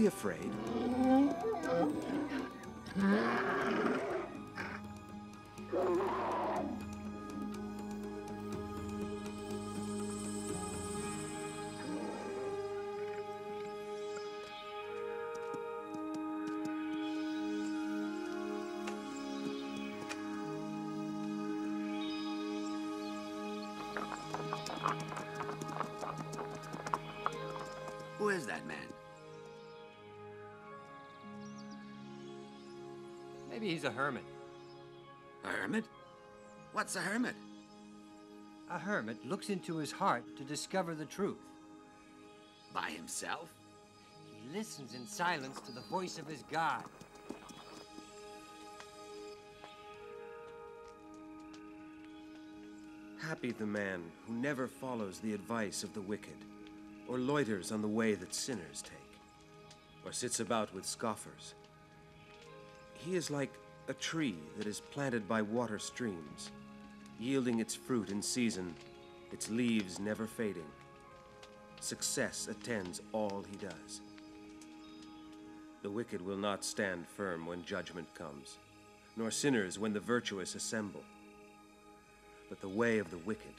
Be afraid. He's a hermit. A hermit? What's a hermit? A hermit looks into his heart to discover the truth. By himself? He listens in silence to the voice of his God. Happy the man who never follows the advice of the wicked, or loiters on the way that sinners take, or sits about with scoffers. He is like a tree that is planted by water streams, yielding its fruit in season, its leaves never fading. Success attends all he does. The wicked will not stand firm when judgment comes, nor sinners when the virtuous assemble but the way of the wicked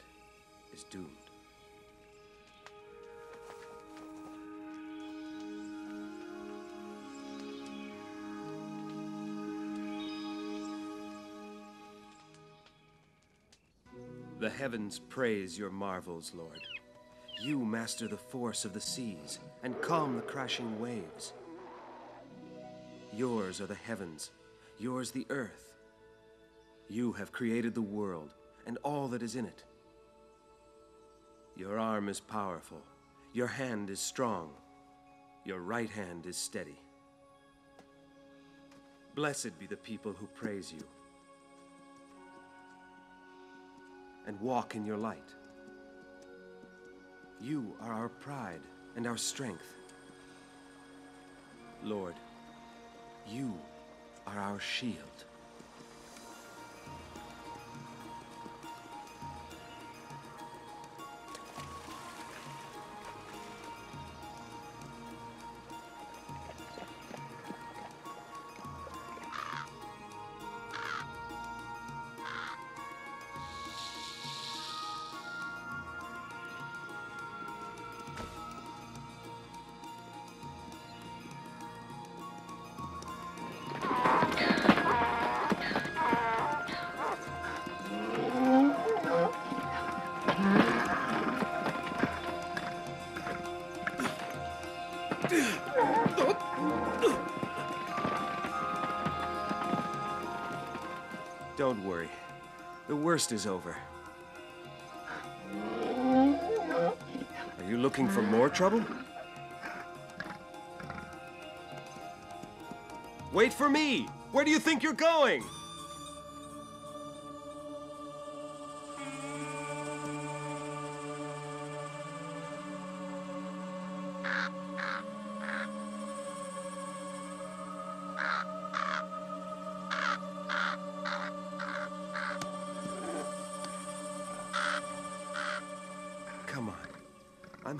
is doomed. Heavens praise your marvels, Lord. You master the force of the seas and calm the crashing waves. Yours are the heavens, yours the earth. You have created the world and all that is in it. Your arm is powerful, your hand is strong, your right hand is steady. Blessed be the people who praise you and walk in your light. You are our pride and our strength. Lord, you are our shield. Don't worry. The worst is over. Are you looking for more trouble? Wait for me! Where do you think you're going?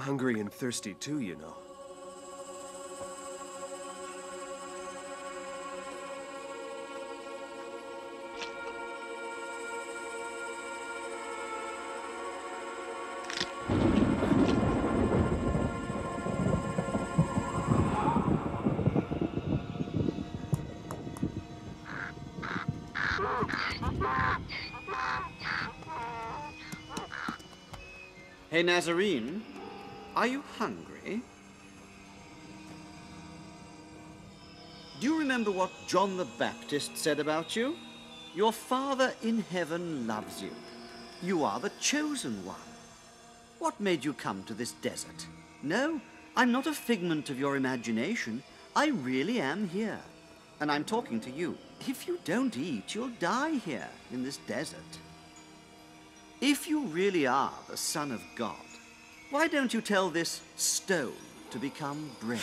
Hungry and thirsty too, you know. Hey, Nazarene, are you hungry? Do you remember what John the Baptist said about you? Your Father in heaven loves you. You are the chosen one. What made you come to this desert? No, I'm not a figment of your imagination. I really am here. And I'm talking to you. If you don't eat, you'll die here in this desert. If you really are the Son of God, why don't you tell this stone to become bread?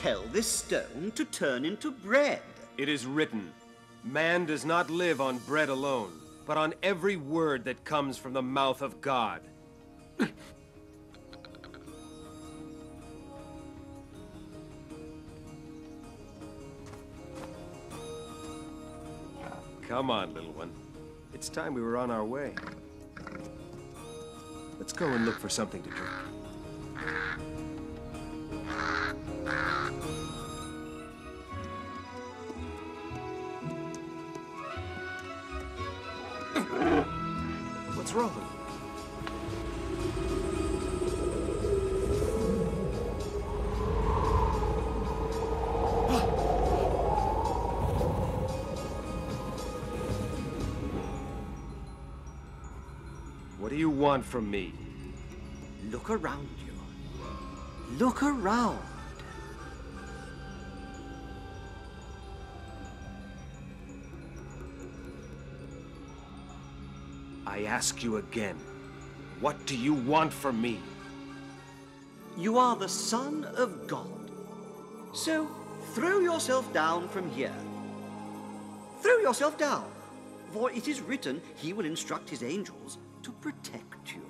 Tell this stone to turn into bread. It is written, Man does not live on bread alone, but on every word that comes from the mouth of God. Come on, little one. It's time we were on our way. Let's go and look for something to drink. What's wrong? What do you want from me? Look around you. Look around. I ask you again. What do you want from me? You are the Son of God. So throw yourself down from here. Throw yourself down. For it is written, He will instruct His angels to protect you.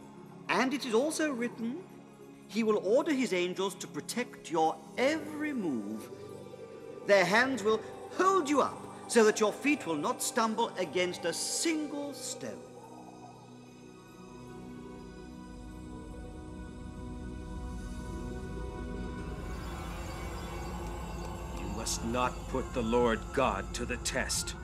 And it is also written, He will order His angels to protect your every move. Their hands will hold you up so that your feet will not stumble against a single stone. Not put the Lord God to the test.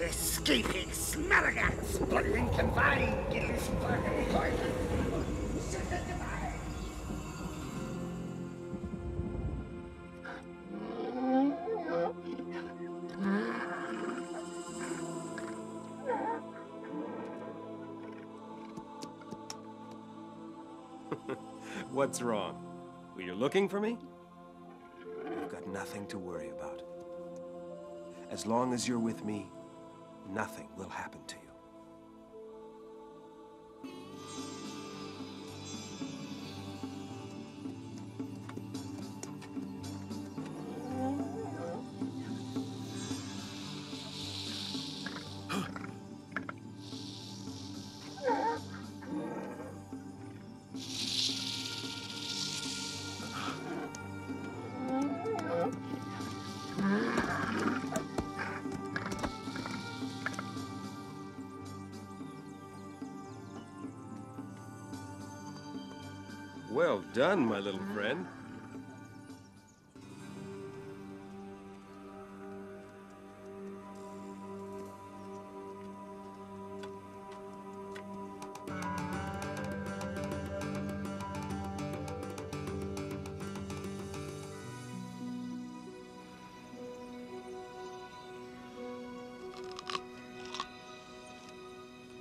Escaping smaragans, blundering confined, gillis. What's wrong? Were you looking for me? Nothing to worry about. As long as you're with me, nothing will happen to you. Done, my little friend.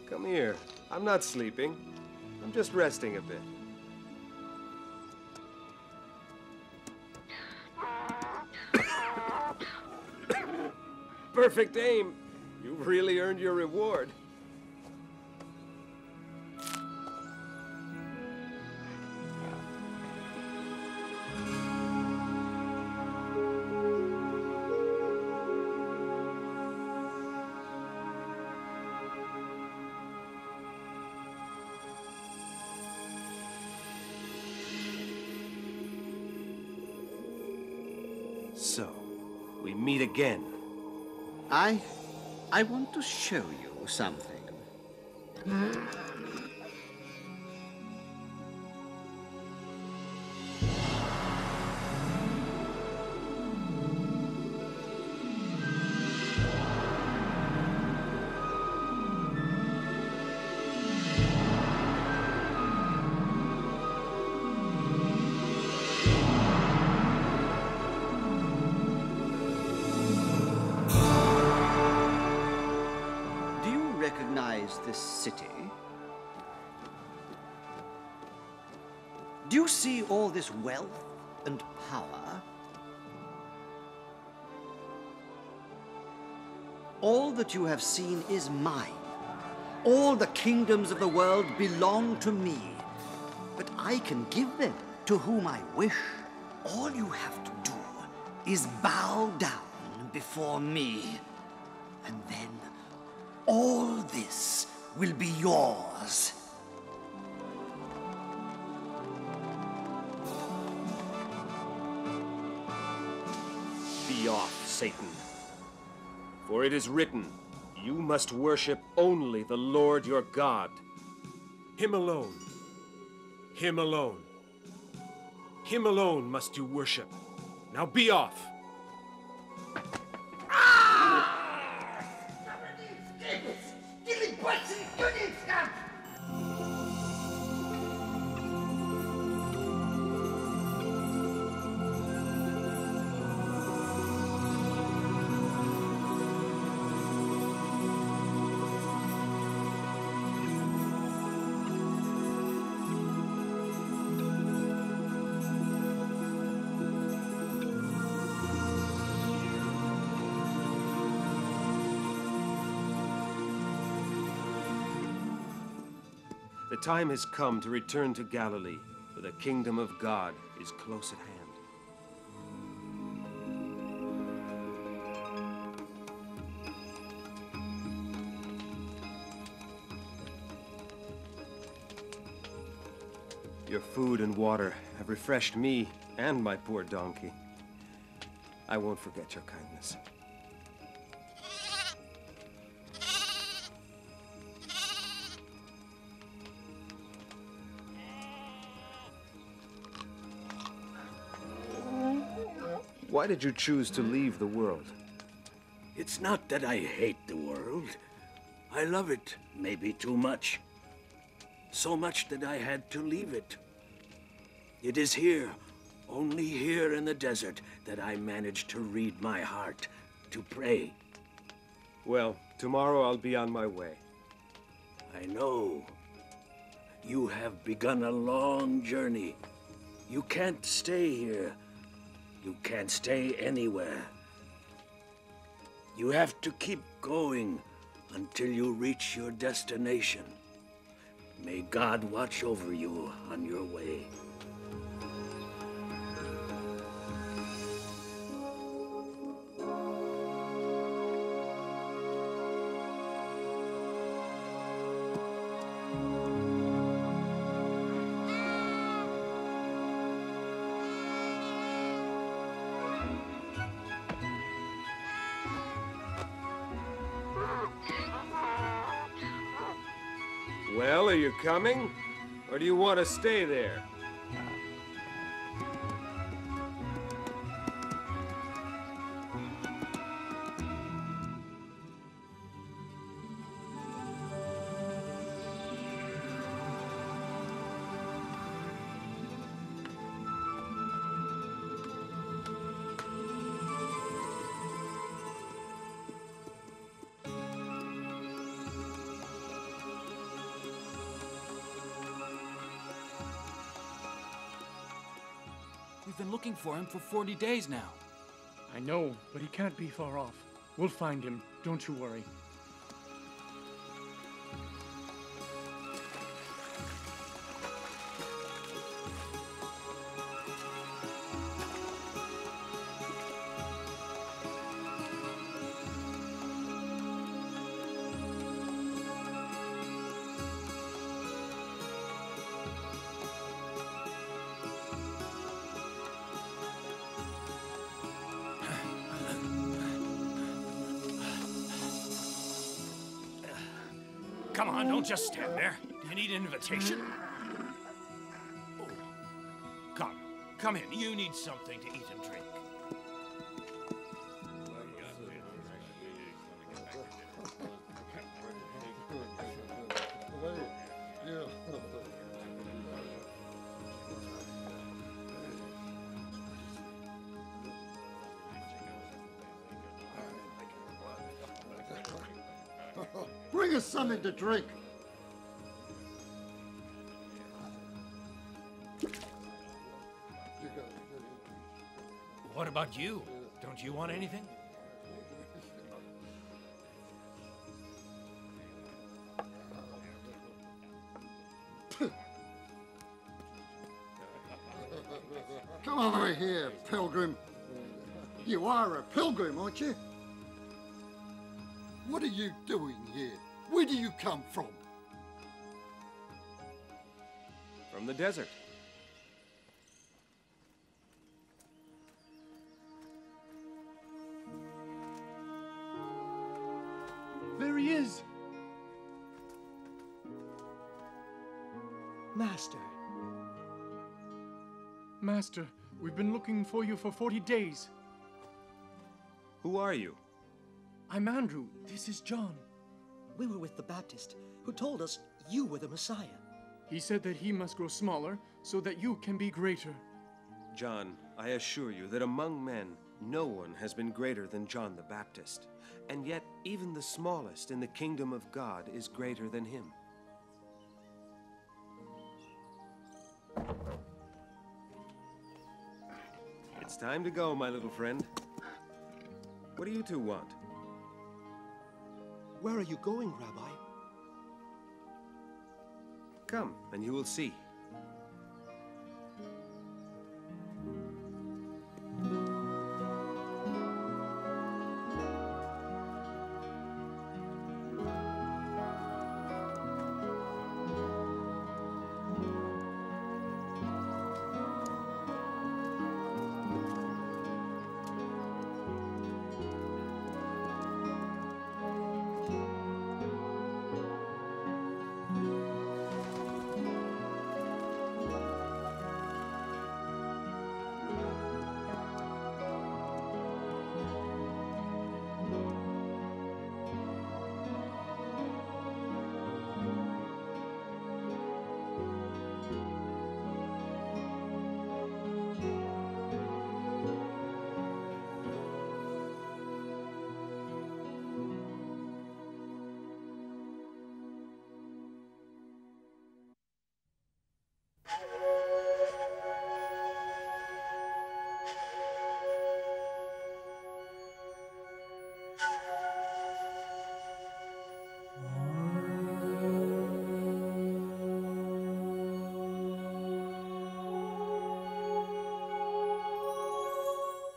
Come here. I'm not sleeping. I'm just resting a bit. Perfect aim. You've really earned your reward. So, we meet again. I. I want to show you something. Hmm? city. Do you see all this wealth and power? All that you have seen is mine. All the kingdoms of the world belong to me. But I can give them to whom I wish. All you have to do is bow down before me. And then all this will be yours. Be off, Satan. For it is written, You must worship only the Lord your God. Him alone. Him alone. Him alone must you worship. Now be off. Time has come to return to Galilee, for the kingdom of God is close at hand. Your food and water have refreshed me and my poor donkey. I won't forget your kindness. Why did you choose to leave the world? It's not that I hate the world. I love it, maybe too much. So much that I had to leave it. It is here, only here in the desert, that I managed to read my heart, to pray. Well, tomorrow I'll be on my way. I know. You have begun a long journey. You can't stay here. You can't stay anywhere. You have to keep going until you reach your destination. May God watch over you on your way. Well, are you coming? Or do you want to stay there? For him for 40 days now. I know, but he can't be far off. We'll find him. Don't you worry. Don't just stand there. Do you need an invitation? Oh. Come, come in. You need something to eat and drink. Bring us something to drink. about you? Don't you want anything? Come over here, pilgrim. You are a pilgrim, aren't you? What are you doing here? Where do you come from? From the desert. Is! Master, Master, we've been looking for you for 40 days. Who are you? I'm Andrew. This is John. we were with the Baptist, who told us you were the Messiah. He said that he must grow smaller so that you can be greater. John, I assure you that among men, no one has been greater than John the Baptist. And yet, even the smallest in the kingdom of God is greater than him. It's time to go, my little friend. What do you two want? Where are you going, Rabbi? Come, and you will see.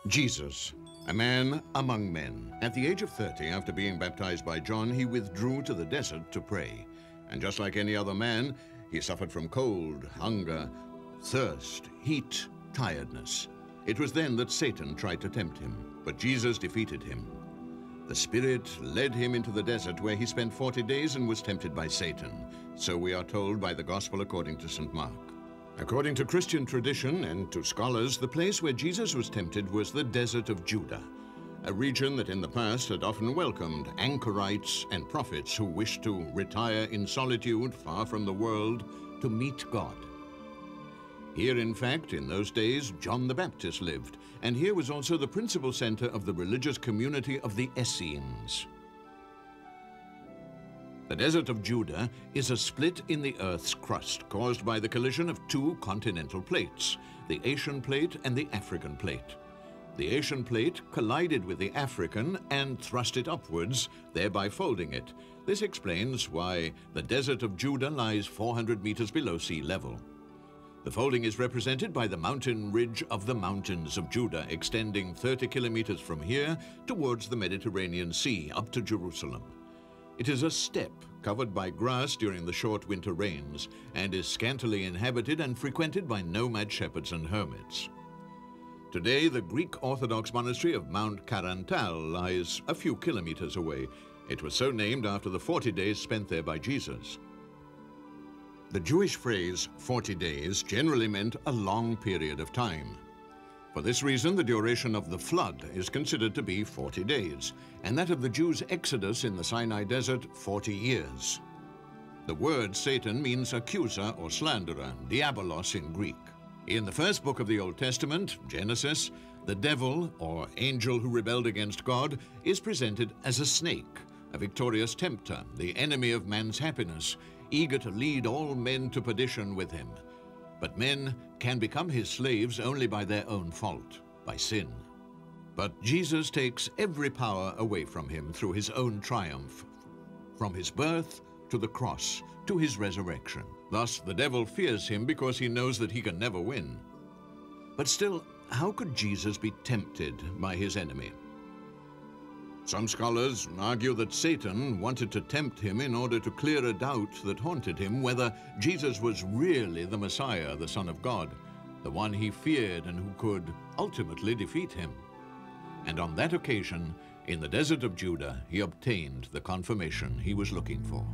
Jesus, a man among men. At the age of 30, after being baptized by John, he withdrew to the desert to pray. And just like any other man, he suffered from cold, hunger, thirst, heat, tiredness. It was then that Satan tried to tempt him, but Jesus defeated him. The Spirit led him into the desert where he spent 40 days and was tempted by Satan. So we are told by the Gospel according to St. Mark. According to Christian tradition and to scholars, the place where Jesus was tempted was the desert of Judah, a region that in the past had often welcomed anchorites and prophets who wished to retire in solitude far from the world to meet God. Here, in fact, in those days, John the Baptist lived, and here was also the principal center of the religious community of the Essenes. The desert of Judah is a split in the Earth's crust caused by the collision of two continental plates, the Asian plate and the African plate. The Asian plate collided with the African and thrust it upwards, thereby folding it. This explains why the desert of Judah lies 400 meters below sea level. The folding is represented by the mountain ridge of the Mountains of Judah, extending 30 kilometers from here towards the Mediterranean Sea up to Jerusalem. It is a steppe covered by grass during the short winter rains and is scantily inhabited and frequented by nomad shepherds and hermits. Today, the Greek Orthodox monastery of Mount Karantal lies a few kilometers away. It was so named after the 40 days spent there by Jesus. The Jewish phrase 40 days generally meant a long period of time. For this reason, the duration of the flood is considered to be 40 days, and that of the Jews' exodus in the Sinai desert, 40 years. The word Satan means accuser or slanderer, diabolos in Greek. In the first book of the Old Testament, Genesis, the devil, or angel who rebelled against God, is presented as a snake, a victorious tempter, the enemy of man's happiness, eager to lead all men to perdition with him. But men can become his slaves only by their own fault, by sin. But Jesus takes every power away from him through his own triumph, from his birth to the cross to his resurrection. Thus, the devil fears him because he knows that he can never win. But still, how could Jesus be tempted by his enemy? Some scholars argue that Satan wanted to tempt him in order to clear a doubt that haunted him whether Jesus was really the Messiah, the Son of God, the one he feared and who could ultimately defeat him. And on that occasion, in the desert of Judah, he obtained the confirmation he was looking for.